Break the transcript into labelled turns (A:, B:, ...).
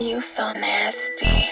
A: You so nasty.